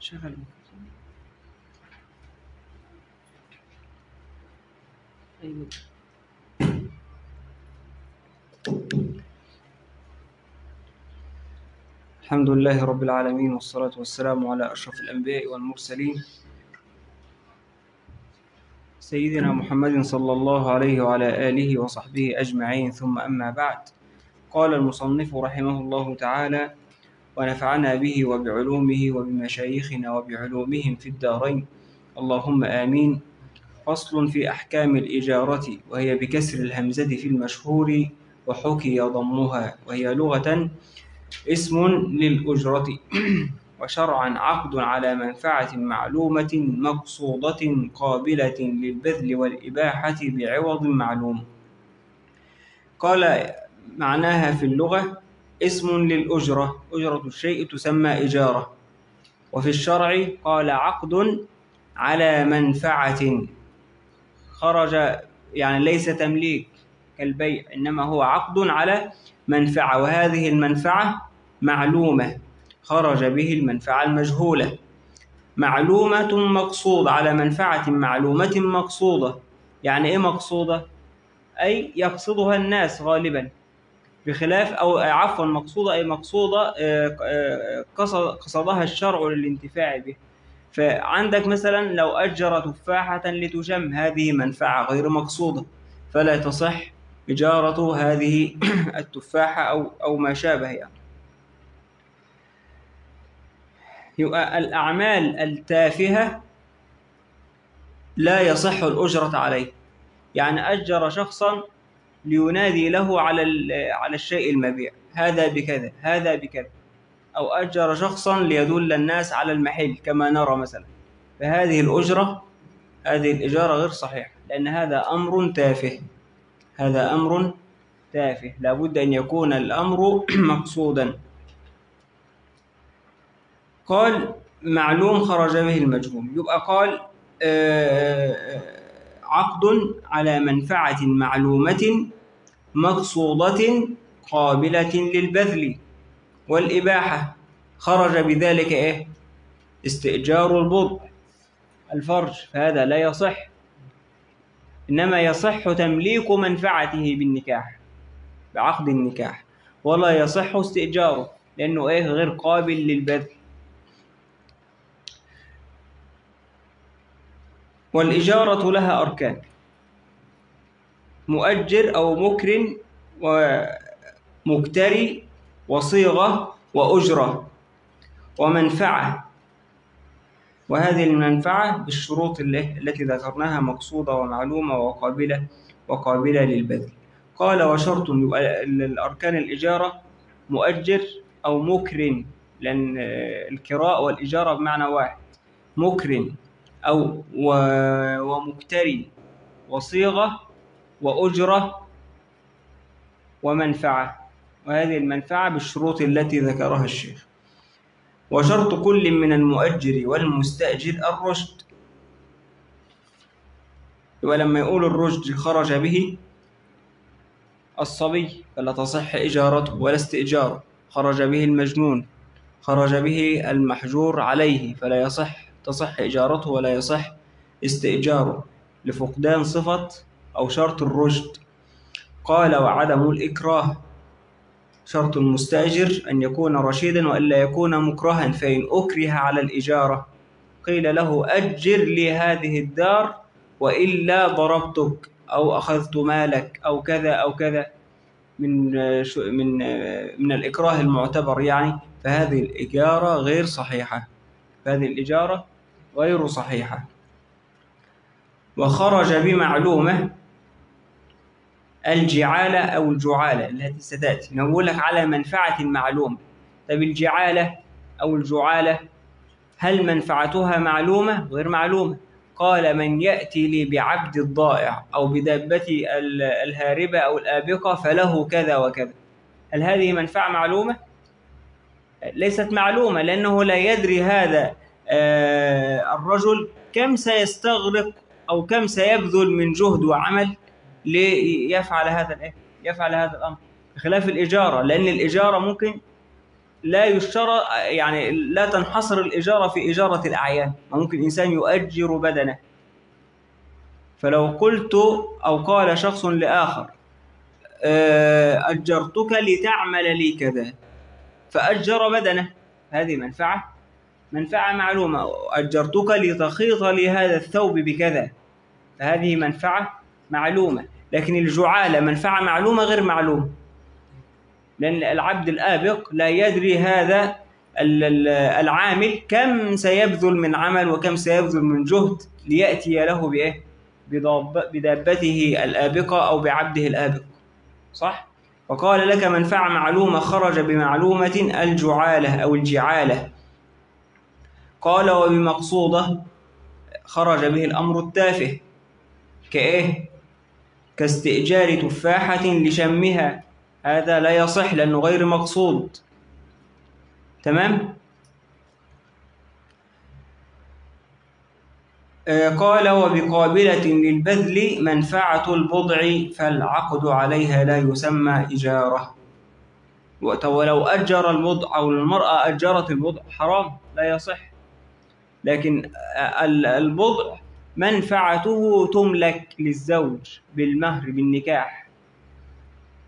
شغل أيوة. الحمد لله رب العالمين والصلاة والسلام على أشرف الأنبياء والمرسلين. سيدنا محمد صلى الله عليه وعلى آله وصحبه أجمعين ثم أما بعد. قال المصنف رحمه الله تعالى ونفعنا به وبعلومه وبمشايخنا وبعلومهم في الدارين. اللهم آمين. فصل في أحكام الإجارة وهي بكسر الهمزة في المشهور وحكي ضمها وهي لغة اسم للأجرة. وشرعا عقد على منفعة معلومة مقصودة قابلة للبذل والإباحة بعوض معلوم. قال معناها في اللغة اسم للأجرة. أجرة الشيء تسمى إجارة. وفي الشرع قال عقد على منفعة. خرج يعني ليس تمليك كالبيع إنما هو عقد على منفعة. وهذه المنفعة معلومة. خرج به المنفعة المجهولة. معلومة مقصود على منفعة معلومة مقصودة. يعني إيه مقصودة؟ أي يقصدها الناس غالبا. بخلاف أو عفوا مقصودة أي مقصودة قصدها الشرع للانتفاع به فعندك مثلا لو أجر تفاحة لتشم هذه منفعة غير مقصودة فلا تصح إجارة هذه التفاحة أو أو ما شابه يعني. يبقى الأعمال التافهة لا يصح الأجرة عليه يعني أجر شخصا لينادي له على على الشيء المبيع. هذا بكذا هذا بكذا. أو أجر شخصا ليدل الناس على المحل كما نرى مثلا. فهذه الأجرة هذه الإجارة غير صحيحة لأن هذا أمر تافه. هذا أمر تافه. لابد أن يكون الأمر مقصودا. قال معلوم خرج به المجهول. يبقى قال عقد على منفعة معلومة مقصودة قابلة للبذل والإباحة. خرج بذلك إيه؟ استئجار البضع الفرج. فهذا لا يصح. إنما يصح تمليك منفعته بالنكاح بعقد النكاح. ولا يصح استئجاره لأنه إيه؟ غير قابل للبذل. والإجارة لها أركان. مؤجر أو مكر ومكتري وصيغة وأجرة ومنفعة. وهذه المنفعة بالشروط التي ذكرناها مقصودة ومعلومة وقابلة وقابلة للبذل. قال وشرط الأركان الإجارة مؤجر أو مكر لأن الكراء والإجارة بمعنى واحد. مكر أو ومكتري وصيغة وأجرة ومنفعة. وهذه المنفعة بالشروط التي ذكرها الشيخ. وشرط كل من المؤجر والمستأجر الرشد. ولما يقول الرشد خرج به الصبي فلا تصح إجارته ولا استئجاره. خرج به المجنون خرج به المحجور عليه فلا يصح. تصح إجارته ولا يصح استئجاره لفقدان صفة أو شرط الرشد. قال وعدم الإكراه. شرط المستأجر أن يكون رشيدا وألا يكون مكرها فإن أكره على الإجارة. قيل له أجر لي هذه الدار وإلا ضربتك أو أخذت مالك أو كذا أو كذا من من من الإكراه المعتبر يعني. فهذه الإجارة غير صحيحة. فهذه الإجارة غير صحيحة. وخرج بمعلومة الجعالة أو الجعالة التي ستأتي. نقول لك على منفعة معلومة. طيب الجعالة أو الجعالة هل منفعتها معلومة؟ غير معلومة. قال من يأتي لي بعبد الضائع أو بدابتي الهاربة أو الآبقة فله كذا وكذا. هل هذه منفعة معلومة؟ ليست معلومة لأنه لا يدري هذا الرجل كم سيستغرق أو كم سيبذل من جهد وعمل ليفعل هذا الإيه؟ يفعل هذا الأمر بخلاف الإجارة لأن الإجارة ممكن لا يشترى يعني لا تنحصر الإجارة في إجارة الأعيان ممكن إنسان يؤجر بدنه. فلو قلت أو قال شخص لآخر آه، أجرتك لتعمل لي كذا فأجر بدنه. هذه منفعة؟ منفعة معلومة أجرتك لتخيط لي هذا الثوب بكذا. فهذه منفعة معلومة. لكن الجعالة منفعة معلومة غير معلومة. لأن العبد الآبق لا يدري هذا العامل كم سيبذل من عمل وكم سيبذل من جهد ليأتي له بإيه؟ بدابته الآبقة أو بعبده الآبق. صح؟ وقال لك منفعة معلومة خرج بمعلومة الجعالة أو الجعالة. قال وبمقصودة خرج به الأمر التافه كإيه؟ كاستئجار تفاحة لشمها. هذا لا يصح لأنه غير مقصود. تمام؟ آه، قال وبقابلة للبذل منفعة البضع فالعقد عليها لا يسمى إجارة. ولو أجر البضع أو المرأة أجرت البضع. حرام لا يصح. لكن البضع منفعته تملك للزوج بالمهر بالنكاح.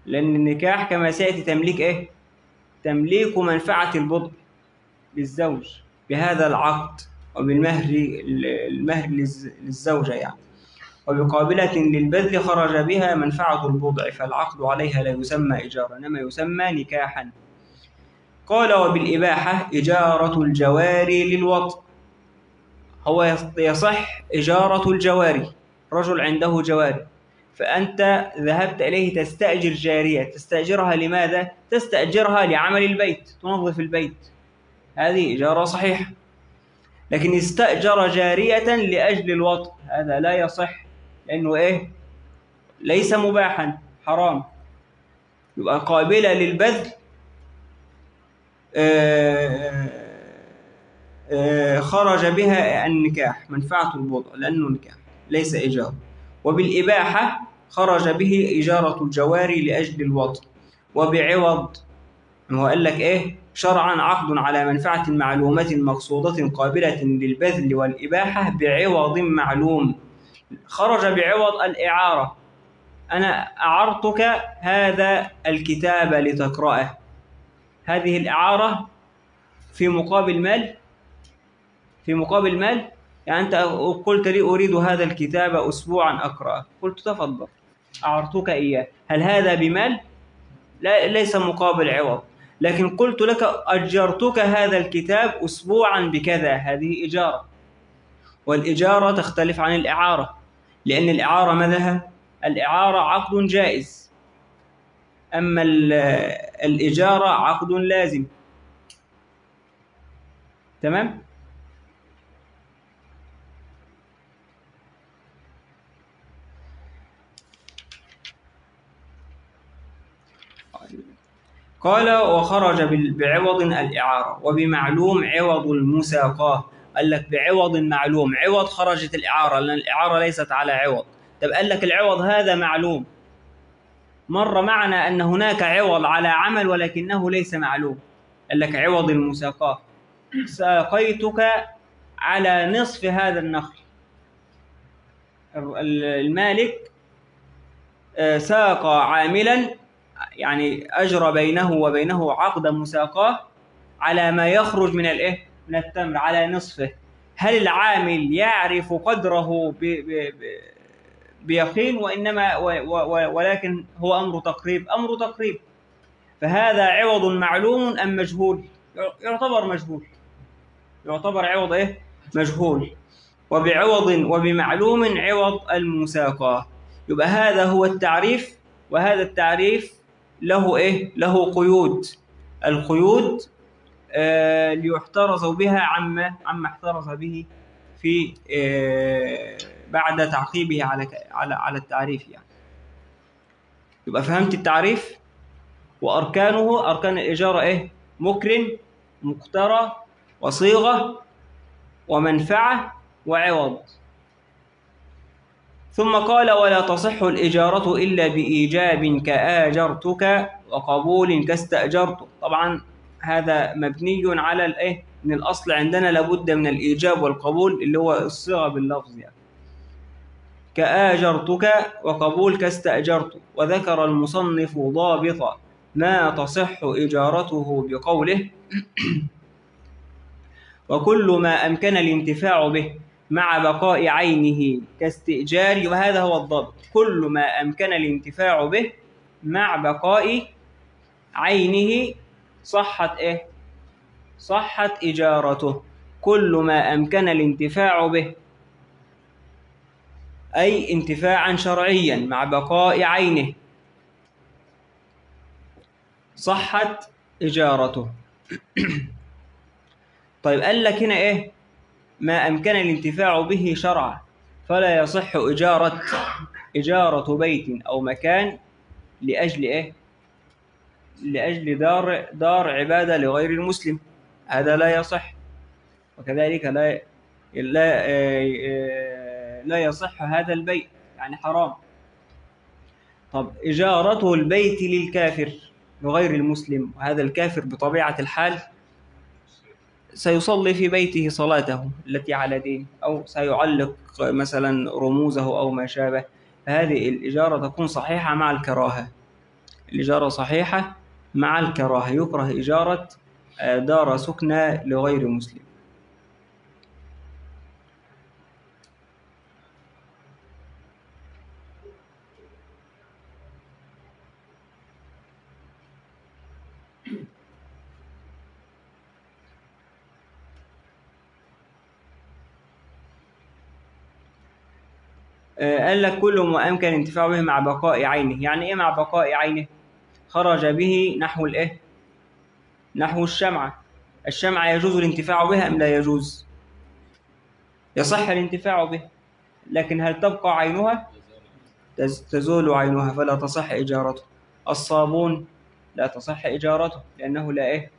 لأن النكاح كما سيأتي تمليك إيه؟ تمليك منفعة البضع للزوج بهذا العقد وبالمهر المهر للزوجة يعني. وبقابلة للبذل خرج بها منفعة البضع فالعقد عليها لا يسمى إجارة إنما يسمى نكاحا. قال وبالإباحة إجارة الجواري للوطء هو يصح إجارة الجواري رجل عنده جواري. فأنت ذهبت إليه تستأجر جارية تستأجرها لماذا؟ تستأجرها لعمل البيت تنظف البيت. هذه إجارة صحيحة. لكن استأجر جارية لأجل الوطء هذا لا يصح لأنه إيه؟ ليس مباحا حرام. يبقى قابلة للبذل آه، خرج بها النكاح منفعة الوضع لأنه نكاح ليس إيجار. وبالإباحة خرج به إجارة الجواري لأجل الوضع وبعوض هو قال لك إيه؟ شرعا عقد على منفعة معلومة مقصودة قابلة للبذل والإباحة بعوض معلوم. خرج بعوض الإعارة. أنا أعرتك هذا الكتاب لتقرأه. هذه الإعارة في مقابل مال؟ في مقابل مال يعني أنت قلت لي أريد هذا الكتاب أسبوعا أقرأه. قلت تفضل. أعرتك إياه. هل هذا بمال؟ لا ليس مقابل عوض. لكن قلت لك أجرتك هذا الكتاب أسبوعا بكذا. هذه إجارة. والإجارة تختلف عن الإعارة. لأن الإعارة ماذا؟ الإعارة عقد جائز. أما الإجارة عقد لازم. تمام؟ قال وخرج بعوض الإعارة. وبمعلوم عوض المساقاة. قال لك بعوض معلوم. عوض خرجت الإعارة لأن الإعارة ليست على عوض. طب قال لك العوض هذا معلوم. مر معنا أن هناك عوض على عمل ولكنه ليس معلوم. قال لك عوض المساقاة. ساقيتك على نصف هذا النخل. المالك آه، ساق عاملا يعني أجرى بينه وبينه عقد مساقاة على ما يخرج من الإيه؟ من التمر على نصفه. هل العامل يعرف قدره ب ب بيقين وإنما ولكن هو أمر تقريب؟ أمر تقريب. فهذا عوض معلوم أم مجهول؟ يعتبر مجهول. يعتبر عوض إيه؟ مجهول. وبعوض وبمعلوم عوض المساقاة. يبقى هذا هو التعريف وهذا التعريف له إيه؟ له قيود. القيود آه ليحترز بها عما عما احترز به في آه بعد تعقيبه على على على التعريف يعني. يبقى فهمت التعريف؟ وأركانه أركان الاجاره إيه؟ مكرن مقترى وصيغة ومنفعة وعوض. ثم قال ولا تصح الإجارة إلا بإيجاب كآجرتك وقبول كاستأجرت. طبعا هذا مبني على الإيه؟ إن الأصل عندنا لابد من الإيجاب والقبول اللي هو الصيغة باللفظ يعني. كآجرتك وقبول كاستأجرت. وذكر المصنف ضابط ما تصح إجارته بقوله وكل ما أمكن الانتفاع به. مع بقاء عينه كاستئجار وهذا هو الضبط. كل ما أمكن الانتفاع به مع بقاء عينه صحت إيه؟ صحت إجارته. كل ما أمكن الانتفاع به أي انتفاعا شرعيا مع بقاء عينه صحت إجارته. طيب قال لك هنا إيه؟ ما أمكن الانتفاع به شرعا فلا يصح إجارة إجارة بيت أو مكان لأجل إيه؟ لأجل دار دار عبادة لغير المسلم. هذا لا يصح. وكذلك لا لا لا يصح هذا البيت يعني حرام. طب إجارته البيت للكافر لغير المسلم وهذا الكافر بطبيعة الحال سيصلي في بيته صلاته التي على دين أو سيعلق مثلا رموزه أو ما شابه. فهذه الإجارة تكون صحيحة مع الكراهة. الإجارة صحيحة مع الكراهة. يكره إجارة دار سكنى لغير مسلم. قال لك كل ما أمكن الانتفاع به مع بقاء عينه. يعني إيه مع بقاء عينه؟ خرج به نحو الإيه؟ نحو الشمعة. الشمعة يجوز الانتفاع بها أم لا يجوز؟ يصح الانتفاع به. لكن هل تبقى عينها؟ تزول عينها فلا تصح إجارته. الصابون لا تصح إجارته لأنه لا إيه؟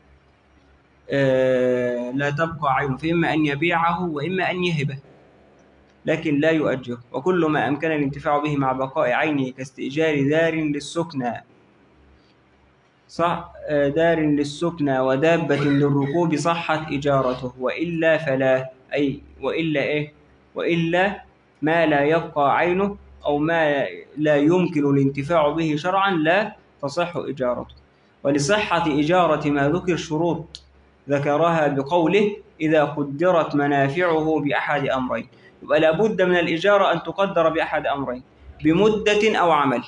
آه لا تبقى عينه. فإما أن يبيعه وإما أن يهبه. لكن لا يؤجر. وكل ما أمكن الانتفاع به مع بقاء عينه كاستئجار دار للسكنى. صح؟ دار للسكنى ودابة للركوب صحت إجارته. وإلا فلا أي وإلا إيه؟ وإلا ما لا يبقى عينه أو ما لا يمكن الانتفاع به شرعا لا تصح إجارته. ولصحة إجارة ما ذكر شروط ذكرها بقوله إذا قدرت منافعه بأحد أمرين يبقى لابد من الإجارة أن تقدر بأحد أمرين بمدة أو عمل.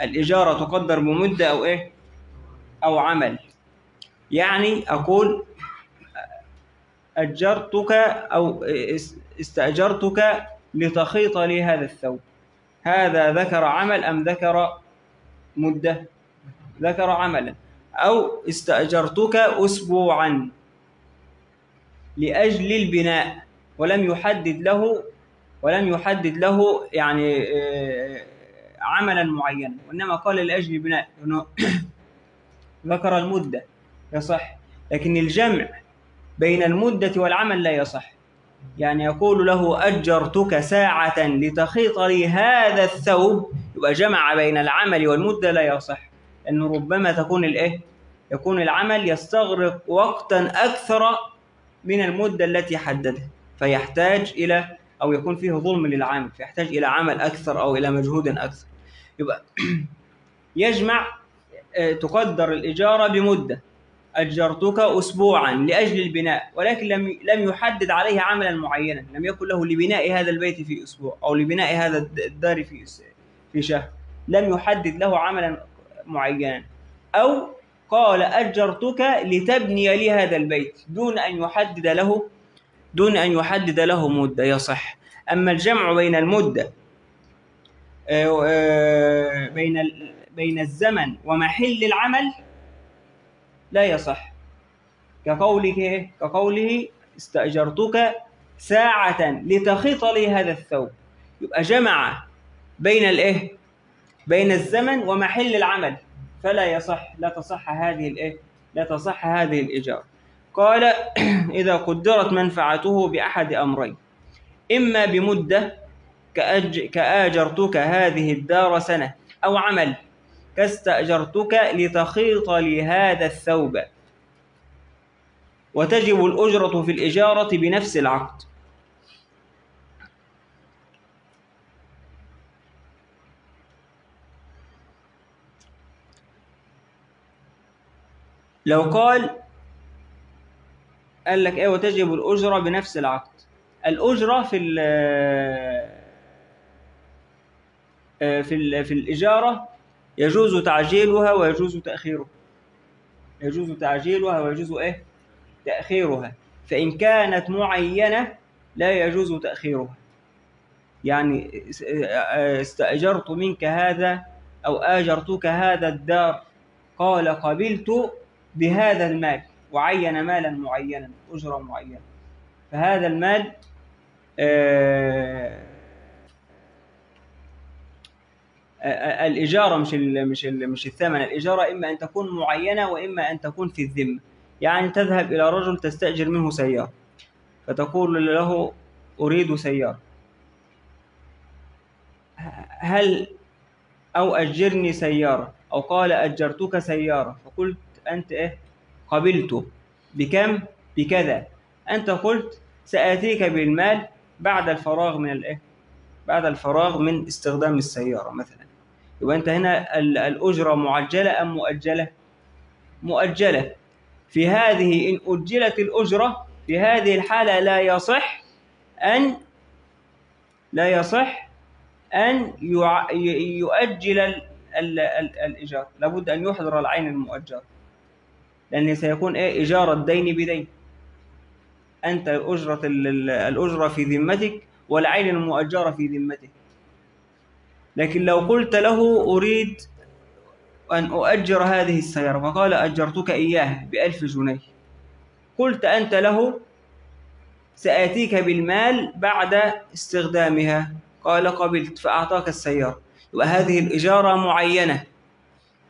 الإجارة تقدر بمدة أو إيه؟ أو عمل. يعني أقول أجرتك أو استأجرتك لتخيط لي هذا الثوب. هذا ذكر عمل أم ذكر مدة؟ ذكر عملا. أو استأجرتك أسبوعا لأجل البناء. ولم يحدد له ولم يحدد له يعني عملا معينا. وإنما قال لأجل البناء ذكر المدة يصح. لكن الجمع بين المدة والعمل لا يصح. يعني يقول له أجرتك ساعة لتخيط لي هذا الثوب. يبقى جمع بين العمل والمدة لا يصح. لأنه ربما تكون الإيه؟ يكون العمل يستغرق وقتا أكثر من المدة التي حددها فيحتاج إلى أو يكون فيه ظلم للعامل فيحتاج إلى عمل أكثر أو إلى مجهود أكثر. يبقى يجمع تقدر الإجارة بمدة. أجرتك أسبوعا لأجل البناء ولكن لم لم يحدد عليه عملا معينا لم يكن له لبناء هذا البيت في أسبوع أو لبناء هذا الدار في في شهر. لم يحدد له عملا معينا. أو قال أجرتك لتبني لي هذا البيت دون أن يحدد له دون أن يحدد له مدة يصح. أما الجمع بين المدة بين بين الزمن ومحل العمل لا يصح. كقوله كقوله استأجرتك ساعة لتخيط لي هذا الثوب. يبقى جمع بين الايه بين الزمن ومحل العمل. فلا يصح لا تصح هذه الايه لا تصح هذه الإجارة قال إذا قدرت منفعته بأحد أمرين. إما بمدة كأج كآجرتك هذه الدار سنة أو عمل كاستأجرتك لتخيط لي هذا الثوب. وتجب الأجرة في الإجارة بنفس العقد. لو قال قال لك إيه وتجب الأجرة بنفس العقد. الأجرة في ال في ال في الإجارة يجوز تعجيلها ويجوز تأخيرها. يجوز تعجيلها ويجوز إيه؟ تأخيرها. فإن كانت معينة لا يجوز تأخيرها. يعني استأجرت منك هذا أو آجرتك هذا الدار. قال قبلت بهذا المال. وعين مالا معينا أجرة معينة فهذا المال آه، الإجارة مش مش مش الثمن. الإجارة إما أن تكون معينة وإما أن تكون في الذمة. يعني تذهب إلى رجل تستأجر منه سيارة فتقول له أريد سيارة. هل أو أجرني سيارة؟ أو قال أجرتك سيارة. فقلت أنت إيه؟ قبلت بكم؟ بكذا. أنت قلت سآتيك بالمال بعد الفراغ من الإيه؟ بعد الفراغ من استخدام السيارة مثلا. يبقى أنت هنا الأجرة معجلة أم مؤجلة؟ مؤجلة. في هذه إن أجلت الأجرة في هذه الحالة لا يصح أن لا يصح أن يؤجل الإيجار. لابد أن يحضر العين المؤجر. لأن سيكون إيه؟ إيجار الدين بدين. أنت أجرة الأجرة في ذمتك والعين المؤجرة في ذمتك. لكن لو قلت له أريد أن أؤجر هذه السيارة فقال أجرتك إياها بألف جنيه. قلت أنت له سآتيك بالمال بعد استخدامها. قال قبلت فأعطاك السيارة. وهذه الإجارة معينة.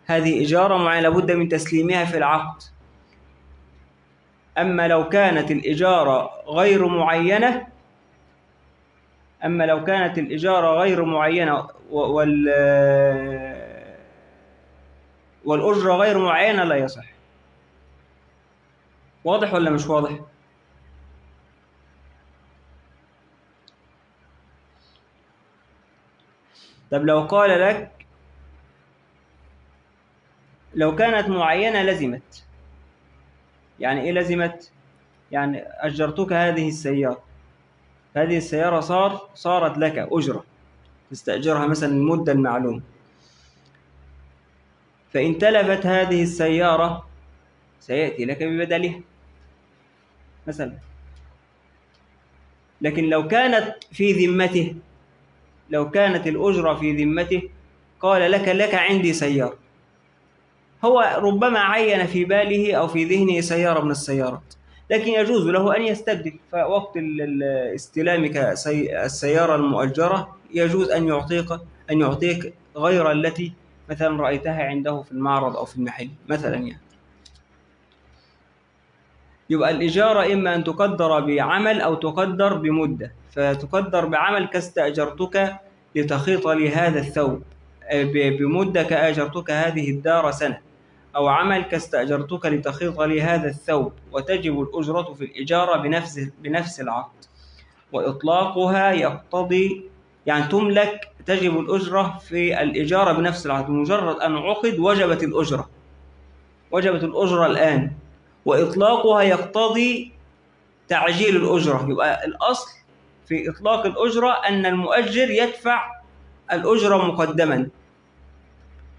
هذه إجارة معينة لابد من تسليمها في العقد أما لو كانت الإجارة غير معينة أما لو كانت الإجارة غير معينة وال والأجرة غير معينة لا يصح واضح ولا مش واضح؟ طب لو قال لك لو كانت معينة لزمت. يعني إيه لزمت؟ يعني أجرتك هذه السيارة. هذه السيارة صار صارت لك أجرة. تستأجرها مثلا المدة المعلومة فإن تلفت هذه السيارة سيأتي لك ببدلها. مثلا. لكن لو كانت في ذمته لو كانت الأجرة في ذمته قال لك لك عندي سيارة. هو ربما عين في باله أو في ذهنه سيارة من السيارات لكن يجوز له أن يستبدل فوقت استلامك السيارة المؤجرة يجوز أن يعطيك أن يعطيك غير التي مثلا رأيتها عنده في المعرض أو في المحل مثلا يعني. يبقى الإجارة إما أن تقدر بعمل أو تقدر بمدة فتقدر بعمل كاستأجرتك لتخيط لي هذا الثوب بمدة كأجرتك هذه الدار سنة. أو عمل كاستأجرتك لتخيط لي هذا الثوب وتجب الأجرة في الإجارة بنفس بنفس العقد. وإطلاقها يقتضي يعني تملك تجب الأجرة في الإجارة بنفس العقد. مجرد أن عقد وجبت الأجرة. وجبت الأجرة الآن. وإطلاقها يقتضي تعجيل الأجرة. يبقى الأصل في إطلاق الأجرة أن المؤجر يدفع الأجرة مقدما.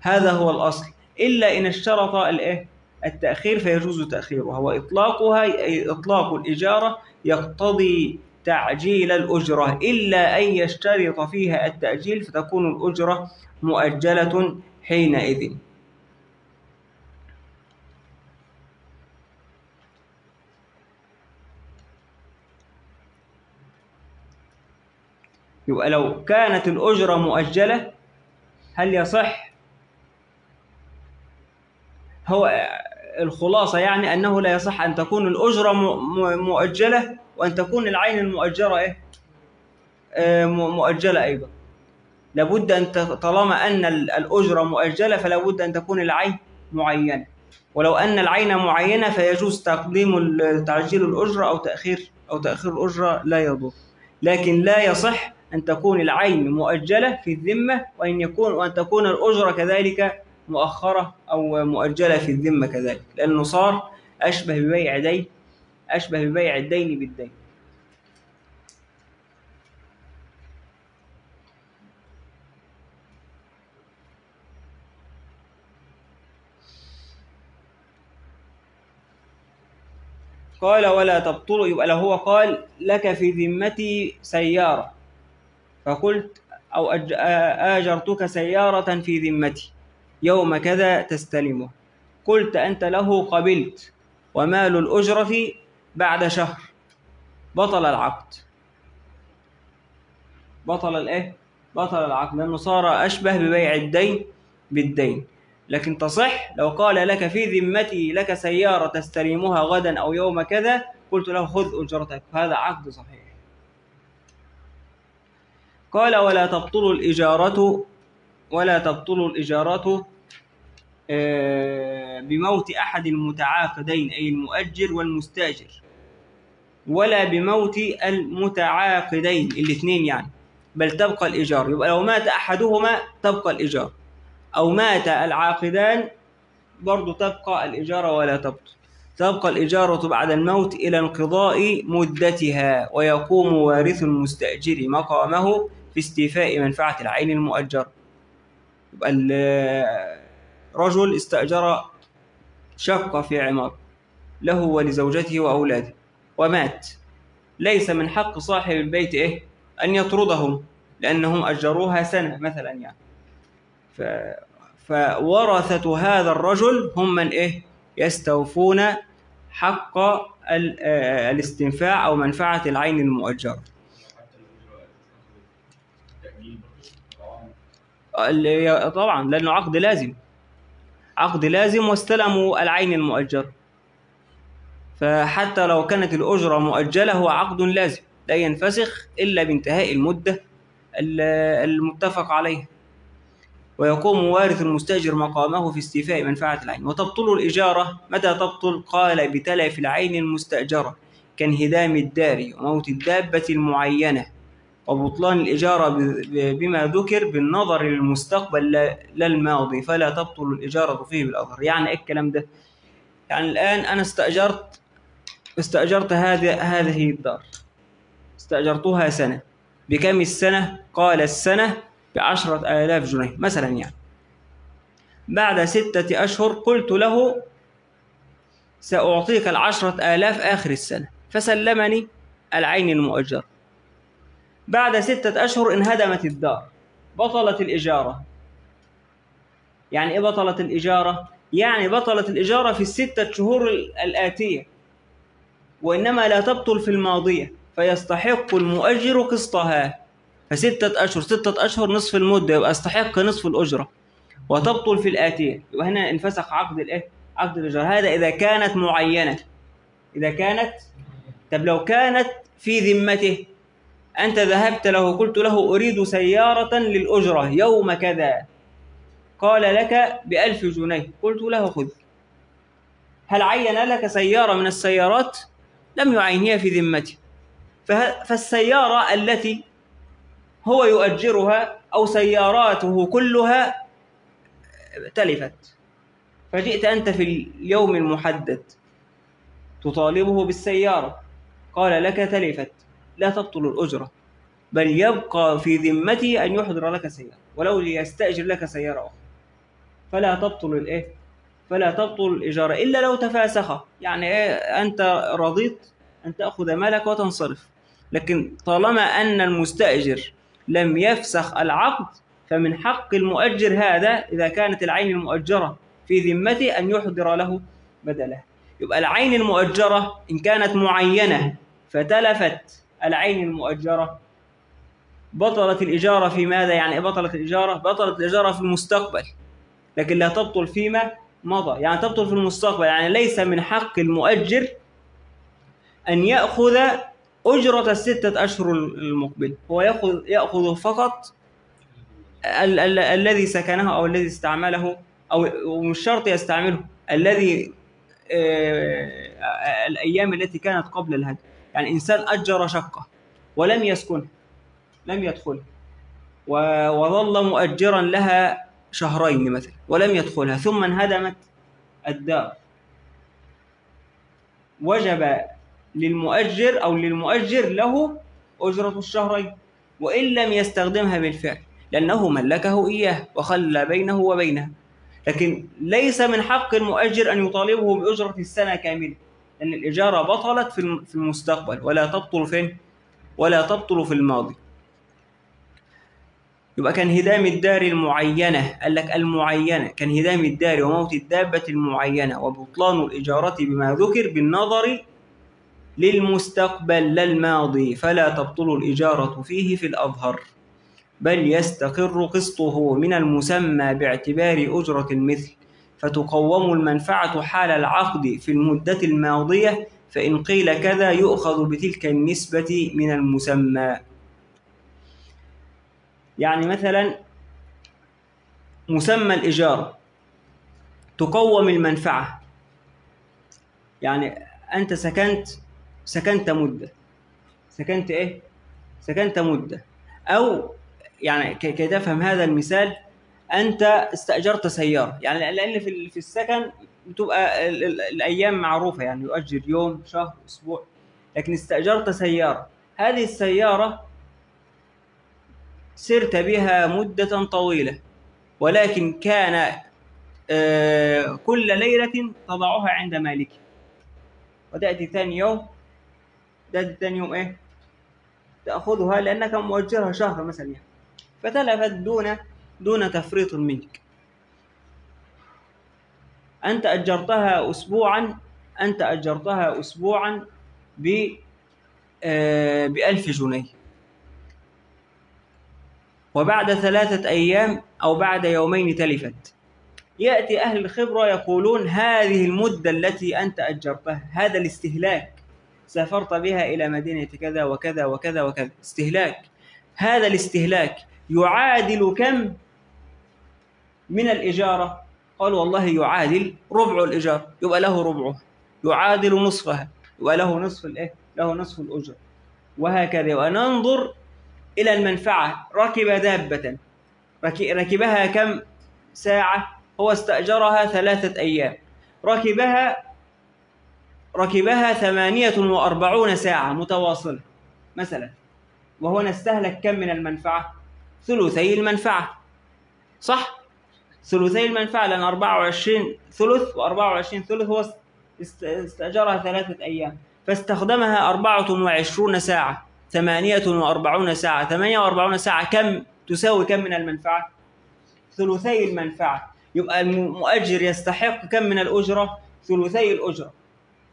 هذا هو الأصل. إلا إن اشترط الإيه؟ التأخير فيجوز تأخيرها وإطلاقها إطلاق الإجارة يقتضي تعجيل الأجرة. إلا أن يشترط فيها التأجيل فتكون الأجرة مؤجلة حينئذ. يبقى لو كانت الأجرة مؤجلة هل يصح هو الخلاصة يعني أنه لا يصح أن تكون الأجرة مؤجلة وأن تكون العين المؤجرة إيه؟ آه، مؤجلة أيضا. لابد أن طالما أن الأجرة مؤجلة فلا بد أن تكون العين معينة. ولو أن العين معينة فيجوز تقديم تعجيل الأجرة أو تأخير أو تأخير الأجرة لا يضر. لكن لا يصح أن تكون العين مؤجلة في الذمة وأن يكون وأن تكون الأجرة كذلك مؤخرة أو مؤجلة في الذمة كذلك لأنه صار أشبه ببيع دين أشبه ببيع الدين بالدين. قال ولا تبطل يبقى لو هو قال لك في ذمتي سيارة. فقلت أو أج- آجرتك سيارة في ذمتي. يوم كذا تستلمه. قلت أنت له قبلت ومال الأجرة بعد شهر. بطل العقد. بطل الإيه؟ بطل العقد لأنه صار أشبه ببيع الدين بالدين. لكن تصح لو قال لك في ذمتي لك سيارة تستلمها غدا أو يوم كذا قلت له خذ أجرتك. هذا عقد صحيح. قال ولا تبطل الإجارة ولا تبطل الإجارة آه، بموت أحد المتعاقدين أي المؤجر والمستأجر. ولا بموت المتعاقدين الاثنين يعني. بل تبقى الإيجار. يبقى لو مات أحدهما تبقى الإيجار. أو مات العاقدان برضو تبقى الإجارة ولا تبطل. تبقى الإجارة بعد الموت إلى انقضاء مدتها ويقوم وارث المستأجر مقامه في استيفاء منفعة العين المؤجر. يبقى ال- رجل استأجر شقة في عمار له ولزوجته وأولاده ومات. ليس من حق صاحب البيت إيه؟ أن يطردهم لأنهم أجروها سنة مثلا يعني. ف... فورثة هذا الرجل هم من إيه؟ يستوفون حق. آه، الاستنفاع أو منفعة العين المؤجرة. طبعا لأنه عقد لازم. عقد لازم واستلموا العين المؤجرة فحتى لو كانت الأجرة مؤجلة هو عقد لازم. لا ينفسخ إلا بانتهاء المدة ال- المتفق عليها ويقوم وارث المستأجر مقامه في استيفاء منفعة العين. وتبطل الإجارة. متى تبطل؟ قال بتلف العين المستأجرة كانهدام الدار وموت الدابة المعينة. وبطلان الإجارة بما ذكر بالنظر للمستقبل لا الماضي فلا تبطل الإجارة فيه بالأظهر. يعني إيه الكلام ده؟ يعني الآن أنا استأجرت استأجرت هذه هذه الدار. استأجرتها سنة. بكم السنة؟ قال السنة بعشرة آلاف جنيه مثلا يعني. بعد ستة أشهر قلت له سأعطيك العشرة آلاف آخر السنة. فسلمني العين المؤجر. بعد ستة أشهر انهدمت الدار. بطلت الإجارة. يعني إيه بطلت الإجارة؟ يعني بطلت الإجارة في الستة شهور ال- الآتية. وإنما لا تبطل في الماضية فيستحق المؤجر قسطها. فستة أشهر ستة أشهر نصف المدة يبقى استحق نصف الأجرة. وتبطل في الآتية. يبقى هنا انفسخ عقد الإيه؟ عقد الإيجار هذا إذا كانت معينة. إذا كانت طب لو كانت في ذمته أنت ذهبت له قلت له أريد سيارة للأجرة يوم كذا. قال لك بألف جنيه. قلت له خذ. هل عين لك سيارة من السيارات؟ لم يعينها في ذمته فالسيارة التي هو يؤجرها أو سياراته كلها تلفت. فجئت أنت في اليوم المحدد. تطالبه بالسيارة. قال لك تلفت. لا تبطل الأجرة بل يبقى في ذمته أن يحضر لك سيارة ولو ليستأجر لك سيارة أخرى. فلا تبطل الإيه؟ فلا تبطل الإجارة إلا لو تفاسخ. يعني إيه؟ أنت رضيت أن تأخذ مالك وتنصرف. لكن طالما أن المستأجر لم يفسخ العقد فمن حق المؤجر هذا إذا كانت العين المؤجرة في ذمته أن يحضر له بدله. يبقى العين المؤجرة إن كانت معينة فتلفت. العين المؤجرة. بطلت الإجارة في ماذا؟ يعني بطلت الإجارة؟ بطلت الإجارة في المستقبل. لكن لا تبطل فيما مضى. يعني تبطل في المستقبل. يعني ليس من حق المؤجر أن يأخذ أجرة الستة أشهر المقبل. هو يأخذ يأخذ فقط ال- ال- الذي سكنه أو الذي استعمله أو ومش شرط يستعمله. الذي آه، الأيام التي كانت قبل الهدم يعني إنسان أجر شقة ولم يسكن لم يدخل. وظل مؤجرا لها شهرين مثلا ولم يدخلها ثم انهدمت الدار. وجب للمؤجر أو للمؤجر له أجرة الشهرين وإن لم يستخدمها بالفعل لأنه ملكه إياه وخلى بينه وبينها. لكن ليس من حق المؤجر أن يطالبه بأجرة السنة كاملة. لأن الإجارة بطلت في المستقبل ولا تبطل فين؟ ولا تبطل في الماضي. يبقى كان هدام الدار المعينة قال لك المعينة كان هدام الدار وموت الدابة المعينة وبطلان الإجارة بما ذكر بالنظر للمستقبل لا الماضي فلا تبطل الإجارة فيه في الأظهر. بل يستقر قسطه من المسمى باعتبار أجرة المثل. فتقوم المنفعة حال العقد في المدة الماضية فإن قيل كذا يؤخذ بتلك النسبة من المسمى. يعني مثلا مسمى الإجارة تقوم المنفعة. يعني أنت سكنت سكنت مدة. سكنت إيه؟ سكنت مدة. أو يعني كي تفهم هذا المثال؟ أنت استأجرت سيارة. يعني لأن في السكن بتبقى الأيام معروفة يعني يؤجر يوم شهر أسبوع. لكن استأجرت سيارة. هذه السيارة سرت بها مدة طويلة. ولكن كان آه، كل ليلة تضعها عند مالك. وتأتي ثاني يوم. تأتي ثاني يوم إيه؟ تأخذها لأنك مؤجرها شهر مثلا. يعني فتلفت دون دون تفريط منك. أنت أجرتها أسبوعا أنت أجرتها أسبوعا ب آه، بألف جنيه. وبعد ثلاثة أيام أو بعد يومين تلفت. يأتي أهل الخبرة يقولون هذه المدة التي أنت أجرتها هذا الاستهلاك. سافرت بها إلى مدينة كذا وكذا وكذا وكذا. استهلاك هذا الاستهلاك يعادل كم؟ من الإجارة. قال والله يعادل ربع الإيجار يبقى له ربعه. يعادل نصفها يبقى له نصف الإيه؟ له نصف الأجر. وهكذا. وننظر إلى المنفعة. ركب دابة. ركبها كم ساعة؟ هو استأجرها ثلاثة أيام. ركبها ركبها ثمانية وأربعون ساعة متواصلة مثلا. وهو نستهلك كم من المنفعة؟ ثلثي المنفعة. صح؟ ثلثي المنفعة لأن 24 ثلث و24 ثلث هو استأجرها ثلاثة أيام فاستخدمها 24 ساعة 48 ساعة 48 ساعة كم تساوي كم من المنفعة؟ ثلثي المنفعة. يبقى المؤجر يستحق كم من الأجرة؟ ثلثي الأجرة.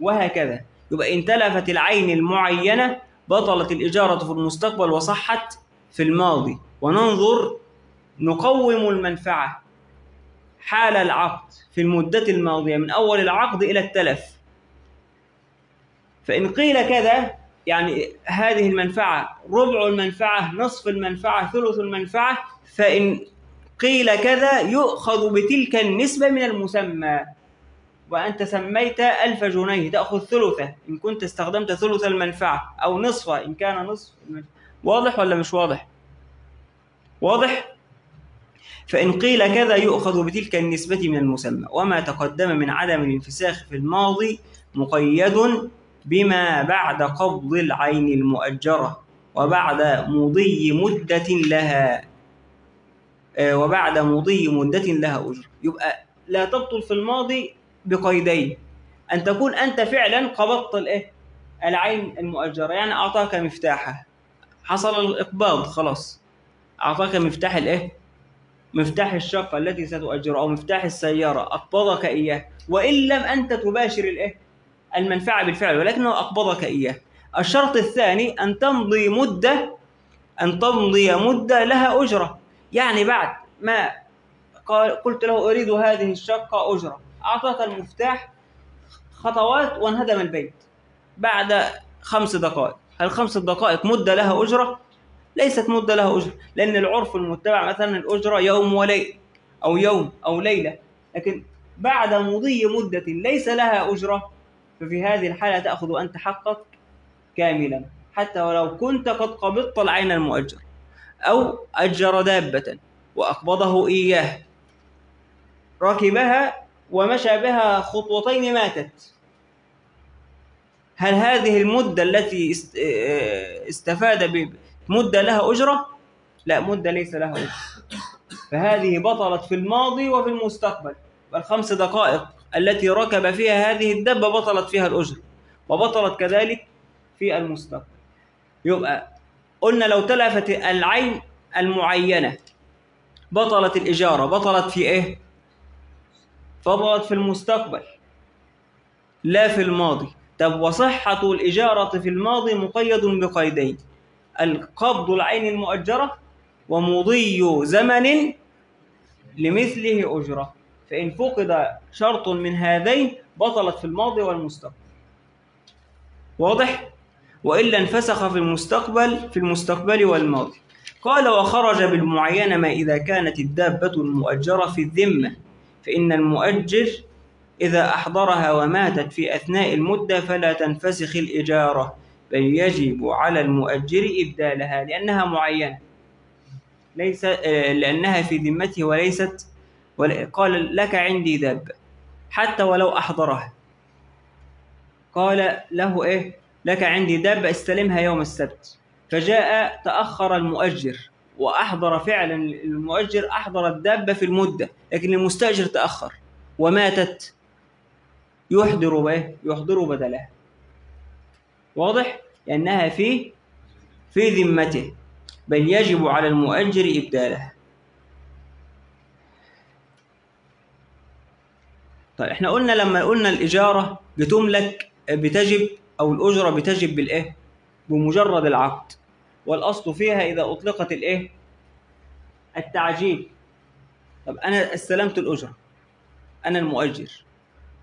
وهكذا. يبقى إن تلفت العين المعينة بطلت الإجارة في المستقبل وصحت في الماضي. وننظر نقوم المنفعة. حال العقد في المدة الماضية من أول العقد إلى التلف. فإن قيل كذا يعني هذه المنفعة ربع المنفعة نصف المنفعة ثلث المنفعة فإن قيل كذا يؤخذ بتلك النسبة من المسمى. وأنت سميت ألف جنيه تأخذ ثلثة. إن كنت استخدمت ثلث المنفعة أو نصفه إن كان نصف واضح ولا مش واضح؟ واضح؟ فإن قيل كذا يؤخذ بتلك النسبة من المسمى وما تقدم من عدم الانفساخ في الماضي مقيد بما بعد قبض العين المؤجرة وبعد مضي مدة لها آه، وبعد مضي مدة لها أجر يبقى لا تبطل في الماضي بقيدين أن تكون أنت فعلا قبضت الإيه؟ العين المؤجرة يعني أعطاك مفتاحها حصل الإقباض خلاص أعطاك مفتاح الإيه؟ مفتاح الشقة التي ستؤجرها أو مفتاح السيارة أقبضك إياه. وإن لم أنت تباشر الإيه؟ المنفعة بالفعل ولكنه أقبضك إياه. الشرط الثاني أن تمضي مدة أن تمضي مدة لها أجرة. يعني بعد ما قلت له أريد هذه الشقة أجرة. أعطاك المفتاح خطوات وانهدم البيت. بعد خمس دقائق. هل خمس دقائق مدة لها أجرة؟ ليست مدة لها أجرة لأن العرف المتبع مثلا الأجرة يوم وليل أو يوم أو ليلة لكن بعد مضي مدة ليس لها أجرة ففي هذه الحالة تأخذ أنت حقك كاملا حتى ولو كنت قد قبضت العين المؤجر أو أجر دابة وأقبضه إياه. ركبها ومشى بها خطوتين ماتت. هل هذه المدة التي استفاد بمدة لها أجرة؟ لا مدة ليس لها أجرة. فهذه بطلت في الماضي وفي المستقبل. والخمس دقائق التي ركب فيها هذه الدبة بطلت فيها الأجرة وبطلت كذلك في المستقبل. يبقى قلنا لو تلفت العين المعينة بطلت الإجارة بطلت في إيه؟ بطلت في المستقبل لا في الماضي. طب وصحة الإجارة في الماضي مقيد بقيدين. القبض العين المؤجرة ومضي زمن لمثله أجرة. فإن فقد شرط من هذين بطلت في الماضي والمستقبل. واضح؟ وإلا انفسخ في المستقبل في المستقبل والماضي. قال وخرج بالمعينة ما إذا كانت الدابة المؤجرة في الذمة فإن المؤجر إذا أحضرها وماتت في أثناء المدة فلا تنفسخ الإجارة. بل يجب على المؤجر إبدالها لأنها معينة. ليس لأنها في ذمته وليست قال لك عندي دابة حتى ولو أحضرها. قال له إيه؟ لك عندي دابة استلمها يوم السبت. فجاء تأخر المؤجر وأحضر فعلا المؤجر أحضر الدابة في المدة لكن المستأجر تأخر وماتت. يحضر به يحضر بدلها واضح لأنها في في ذمته بل يجب على المؤجر إبدالها طيب إحنا قلنا لما قلنا الإجارة بتملك بتجب أو الأجرة بتجب بالإيه؟ بمجرد العقد والأصل فيها إذا أطلقت الإيه؟ التعجيل طب أنا استلمت الأجرة أنا المؤجر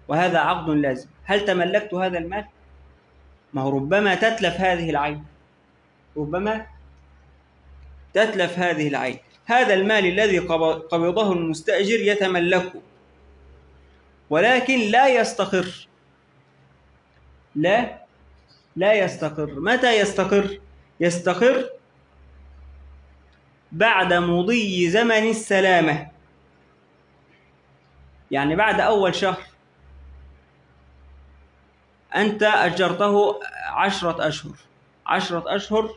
وهذا عقد لازم هل تملكت هذا المال؟ ما هو ربما تتلف هذه العين. ربما تتلف هذه العين. هذا المال الذي قبضه المستأجر يتملكه ولكن لا يستقر. لا لا يستقر. متى يستقر؟ يستقر بعد مضي زمن السلامة. يعني بعد أول شهر. أنت أجرته عشرة أشهر. عشرة أشهر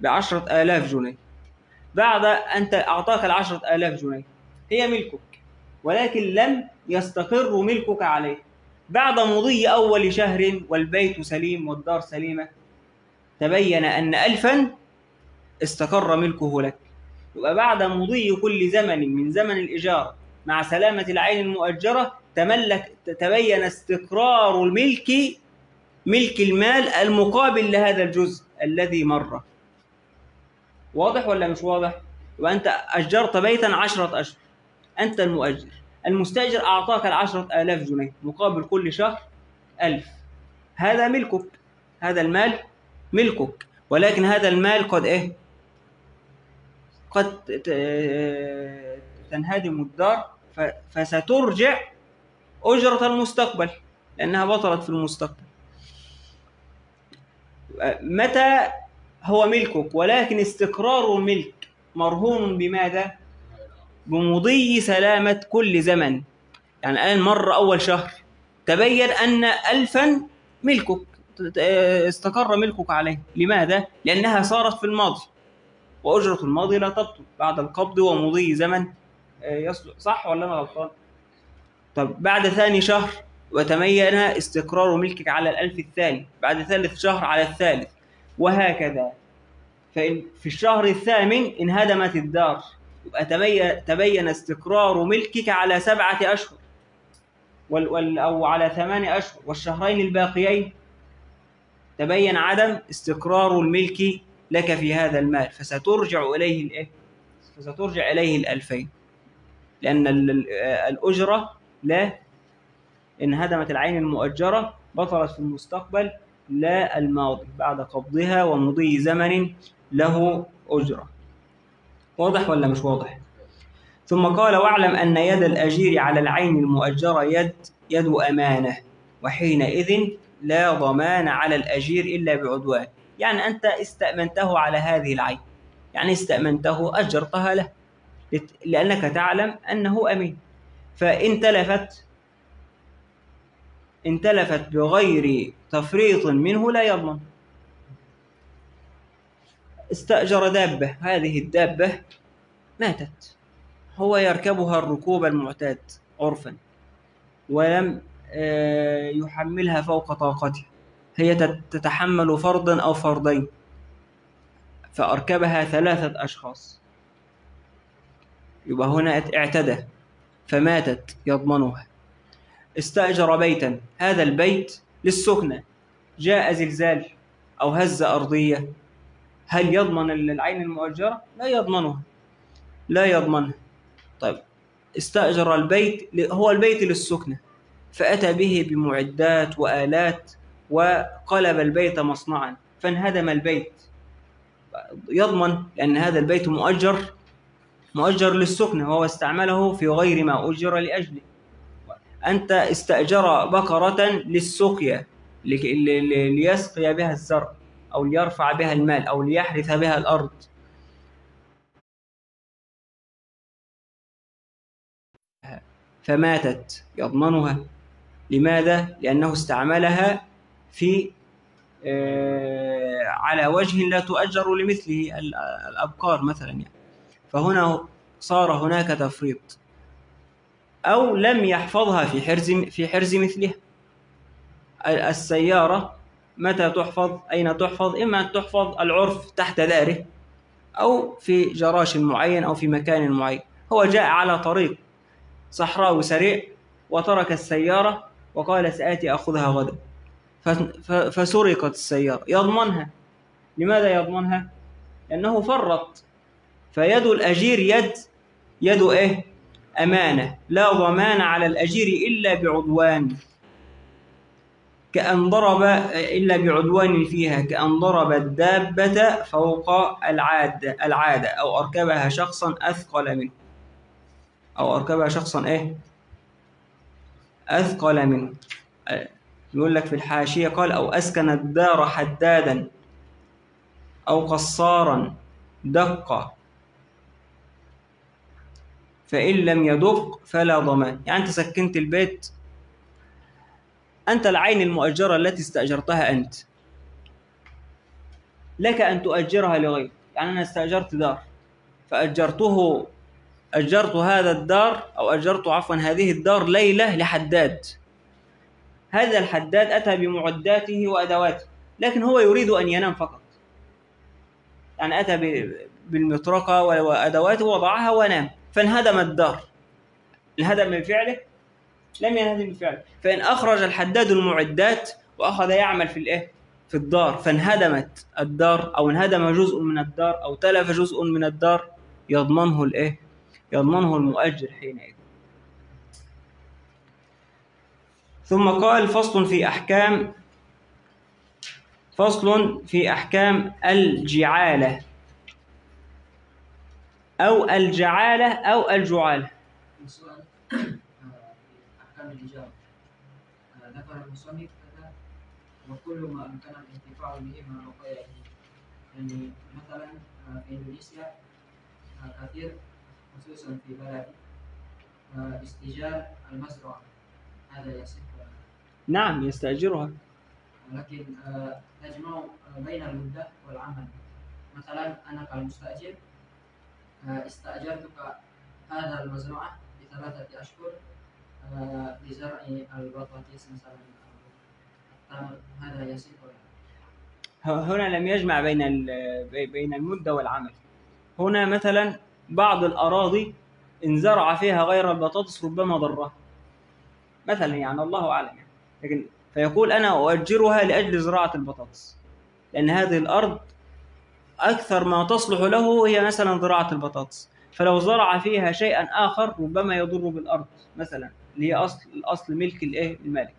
بعشرة آلاف جنيه. بعد أنت أعطاك العشرة آلاف جنيه. هي ملكك ولكن لم يستقر ملكك عليه. بعد مضي أول شهر والبيت سليم والدار سليمة تبين أن ألفا استقر ملكه لك. يبقى بعد مضي كل زمن من زمن الإيجار مع سلامة العين المؤجرة تملك تبين استقرار الملك ملك المال المقابل لهذا الجزء الذي مر. واضح ولا مش واضح؟ يبقى أنت أجرت بيتا عشرة أشهر. أنت المؤجر. المستأجر أعطاك العشرة آلاف جنيه مقابل كل شهر ألف. هذا ملكك. هذا المال ملكك. ولكن هذا المال قد إيه؟ قد تنهدم الدار فسترجع أجرة المستقبل لأنها بطلت في المستقبل. متى هو ملكك؟ ولكن استقرار الملك مرهون بماذا؟ بمضي سلامة كل زمن. يعني الآن مر أول شهر. تبين أن ألفا ملكك استقر ملكك عليه. لماذا؟ لأنها صارت في الماضي. وأجرة الماضي لا تبطل. بعد القبض ومضي زمن. آه، يصلح صح ولا أنا غلطان؟ طب بعد ثاني شهر وتمين استقرار ملكك على الألف الثاني بعد ثالث شهر على الثالث وهكذا. فإن في الشهر الثامن انهدمت الدار. يبقى تبين, تبين استقرار ملكك على سبعة أشهر وال وال أو على ثمان أشهر. والشهرين الباقيين تبين عدم استقرار الملك لك في هذا المال. فسترجع إليه الإيه؟ فسترجع إليه الألفين. لأن الأجرة لا إن هدمت العين المؤجرة بطلت في المستقبل لا الماضي بعد قبضها ومضي زمن له أجرة. واضح ولا مش واضح؟ ثم قال واعلم أن يد الأجير على العين المؤجرة يد يد أمانة وحينئذ لا ضمان على الأجير إلا بعدوان. يعني أنت استأمنته على هذه العين. يعني استأمنته أجرتها له لأنك تعلم أنه أمين. فإن تلفت إن تلفت بغير تفريط منه لا يضمن. استأجر دابة هذه الدابة ماتت. هو يركبها الركوب المعتاد عرفا ولم آه، يحملها فوق طاقته. هي تتحمل فرضا أو فرضين. فأركبها ثلاثة أشخاص. يبقى هنا اعتدى فماتت يضمنها. استأجر بيتا. هذا البيت للسكنة. جاء زلزال أو هز أرضية. هل يضمن العين المؤجرة؟ لا يضمنها. لا يضمنها. طيب. استأجر البيت هو البيت للسكنة. فأتى به بمعدات وآلات وقلب البيت مصنعا. فانهدم البيت. يضمن لأن هذا البيت مؤجر مؤجر للسكنة وهو استعمله في غير ما أجر لأجله. أنت استأجر بقرة للسقيا ليسقي بها الزرع أو ليرفع بها المال أو ليحرث بها الأرض. فماتت يضمنها. لماذا؟ لأنه استعملها في آه، على وجه لا تؤجر لمثله الأبقار مثلا يعني. فهنا صار هناك تفريط. أو لم يحفظها في حرز في حرز مثلها السيارة متى تحفظ؟ أين تحفظ؟ إما أن تحفظ العرف تحت داره أو في جراش معين أو في مكان معين. هو جاء على طريق صحراوي سريع وترك السيارة وقال سآتي أخذها غدا. فسرقت السيارة. يضمنها. لماذا يضمنها؟ لأنه فرط. فيد الأجير يد يد إيه؟ أمانة. لا ضمان على الأجير إلا بعدوان. كأن ضرب إلا بعدوان فيها. كأن ضرب الدابة فوق العادة العادة. أو أركبها شخصا أثقل منه. أو أركبها شخصا إيه؟ أثقل منه. يقول لك في الحاشية قال أو أسكن الدار حدادا أو قصارا دق فإن لم يدق فلا ضمان. يعني أنت سكنت البيت. أنت العين المؤجرة التي استأجرتها أنت. لك أن تؤجرها لغيرك. يعني أنا استأجرت دار. فأجرته أجرت هذا الدار أو أجرت عفوا هذه الدار ليلة لحداد. هذا الحداد أتى بمعداته وأدواته. لكن هو يريد أن ينام فقط. يعني أتى بالمطرقة وأدواته وضعها ونام. فانهدم الدار انهدم من فعله لم ينهدم من فعله فإن أخرج الحداد المعدات وأخذ يعمل في الإيه؟ في الدار فانهدمت الدار أو انهدم جزء من الدار أو تلف جزء من الدار يضمنه الإيه؟ يضمنه المؤجر حينئذ ثم قال فصل في أحكام فصل في أحكام الجعالة أو الجعالة أو الجعالة. أحكام الإجابة ذكر المصنف وكل ما أمكن الانتفاع به مع بقائه يعني مثلا في إندونيسيا كثير خصوصا في بلد استئجار المزرعة هذا يصح نعم يستأجرها. لكن تجمع بين المدة والعمل. مثلا أنا كالمستأجر استأجرتك هذا المزرعة لثلاثة أشهر لزرع البطاطس مثلا. هذا يصح هنا لم يجمع بين بين المدة والعمل. هنا مثلا بعض الأراضي إن زرع فيها غير البطاطس ربما ضرها. مثلا يعني الله أعلم يعني. لكن فيقول أنا أؤجرها لأجل زراعة البطاطس. لأن هذه الأرض أكثر ما تصلح له هي مثلا زراعة البطاطس. فلو زرع فيها شيئا آخر ربما يضر بالأرض مثلا اللي هي أصل الأصل ملك الإيه؟ المالك